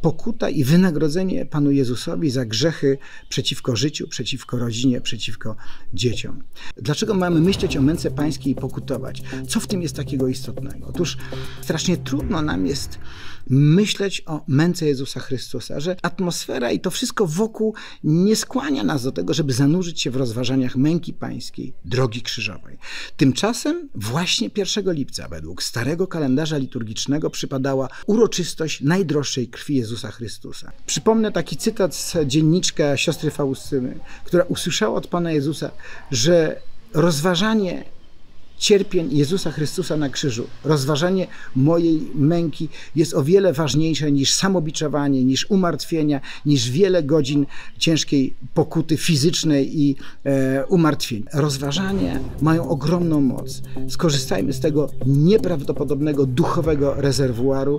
pokuta i wynagrodzenie Panu Jezusowi za grzechy przeciwko życiu, przeciwko rodzinie, przeciwko dzieciom. Dlaczego mamy myśleć o męce pańskiej i pokutować? Co w tym jest takiego istotnego? Otóż strasznie trudno nam jest myśleć o męce Jezusa Chrystusa, że atmosfera i to wszystko wokół nie skłania nas do tego, żeby zanurzyć się w rozważaniach męki pańskiej, drogi krzyżowej. Tymczasem właśnie 1 lipca według starego kalendarza liturgicznego przypadała uroczystość najdroższej krwi Jezusa Chrystusa. Przypomnę taki cytat z dzienniczka siostry Faustyny, która usłyszała od Pana Jezusa, że rozważanie cierpień Jezusa Chrystusa na krzyżu, rozważanie mojej męki jest o wiele ważniejsze niż samobiczowanie, niż umartwienia, niż wiele godzin ciężkiej pokuty fizycznej i e, umartwień. Rozważania mają ogromną moc. Skorzystajmy z tego nieprawdopodobnego duchowego rezerwuaru